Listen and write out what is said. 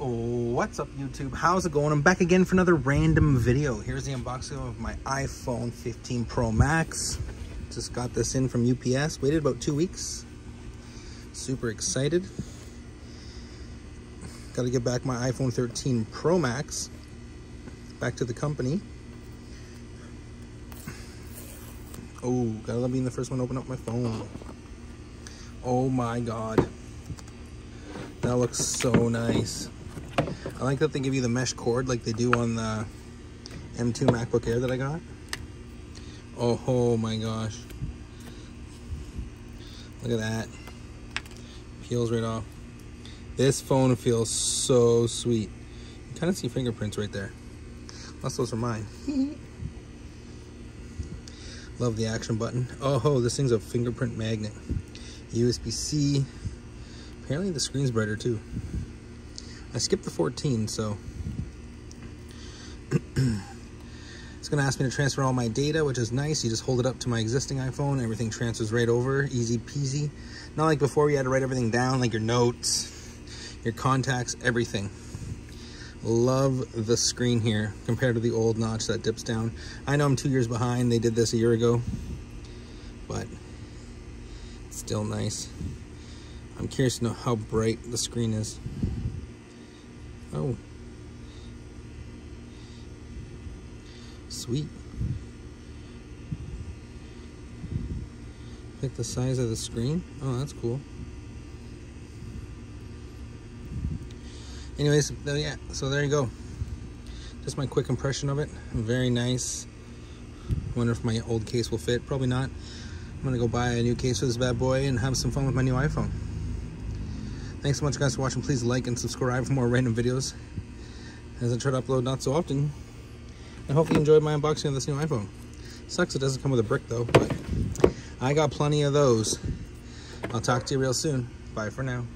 What's up YouTube? How's it going? I'm back again for another random video. Here's the unboxing of my iPhone 15 Pro Max. Just got this in from UPS. Waited about two weeks. Super excited. Got to get back my iPhone 13 Pro Max back to the company. Oh, gotta let me in the first one to open up my phone. Oh my god. That looks so nice. I like that they give you the mesh cord like they do on the M2 MacBook Air that I got. Oh, oh my gosh. Look at that. Peels right off. This phone feels so sweet. You kind of see fingerprints right there. Unless those are mine. Love the action button. Oh, oh, this thing's a fingerprint magnet. USB-C. Apparently the screen's brighter too. I skipped the 14, so it's gonna ask me to transfer all my data, which is nice. You just hold it up to my existing iPhone, everything transfers right over, easy peasy. Not like before you had to write everything down, like your notes, your contacts, everything. Love the screen here compared to the old notch that dips down. I know I'm two years behind. They did this a year ago, but still nice. I'm curious to know how bright the screen is. Oh. Sweet. Like the size of the screen. Oh, that's cool. Anyways, yeah, so there you go. Just my quick impression of it. Very nice. Wonder if my old case will fit. Probably not. I'm gonna go buy a new case for this bad boy and have some fun with my new iPhone. Thanks so much guys for watching. Please like and subscribe for more random videos as I try to upload not so often. And hopefully you enjoyed my unboxing of this new iPhone. Sucks it doesn't come with a brick though, but I got plenty of those. I'll talk to you real soon. Bye for now.